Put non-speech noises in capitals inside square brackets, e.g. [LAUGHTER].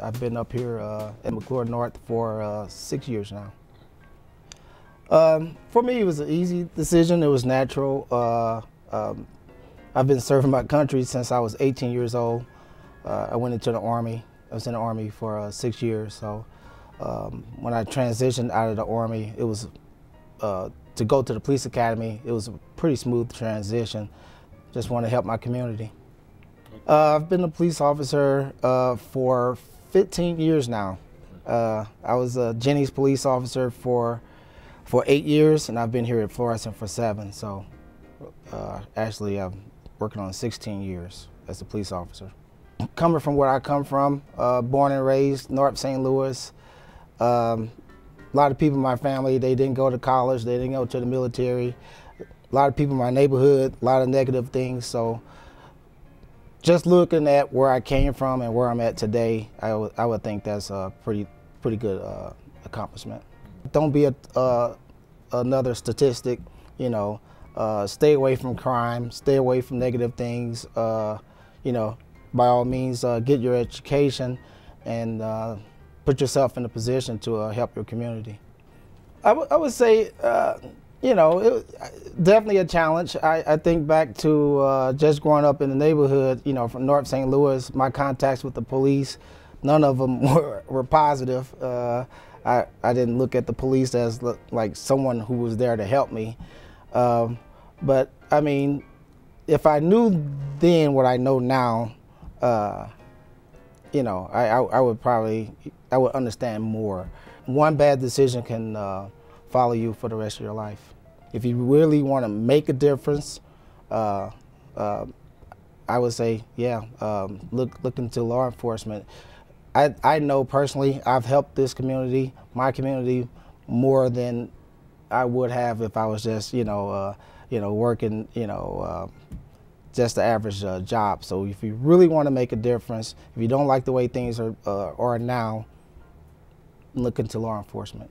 I've been up here uh, at McCluer North for uh, six years now. Um, for me, it was an easy decision. It was natural. Uh, um, I've been serving my country since I was 18 years old. Uh, I went into the Army. I was in the Army for uh, six years. So um, when I transitioned out of the Army, it was uh, to go to the police academy. It was a pretty smooth transition. Just want to help my community. Uh, I've been a police officer uh, for 15 years now. Uh, I was a Jennings police officer for for eight years, and I've been here at Florissant for seven. So uh, actually, I'm working on 16 years as a police officer. Coming from where I come from, uh, born and raised North St. Louis. Um, a lot of people in my family, they didn't go to college, they didn't go to the military. A lot of people in my neighborhood, a lot of negative things. So just looking at where I came from and where I'm at today, I would, I would think that's a pretty, pretty good uh, accomplishment. Don't be a, uh, another statistic, you know, uh, stay away from crime, stay away from negative things, uh, you know, by all means, uh, get your education and uh, put yourself in a position to help your community. I, would say, you know, it, definitely a challenge. I, I think back to uh, just growing up in the neighborhood, you know, from North St. Louis, my contacts with the police, none of them [LAUGHS] were, were positive. Uh, I, I didn't look at the police as like someone who was there to help me. Um, but I mean, if I knew then what I know now, uh, you know, I, I, I, would probably, I would understand more. One bad decision can uh, follow you for the rest of your life. If you really want to make a difference, uh, uh, I would say, yeah, um, look look into law enforcement. I, I know personally I've helped this community, my community, more than I would have if I was just you know uh, you know working you know uh, just the average uh, job. So if you really want to make a difference, if you don't like the way things are uh, are now, look into law enforcement.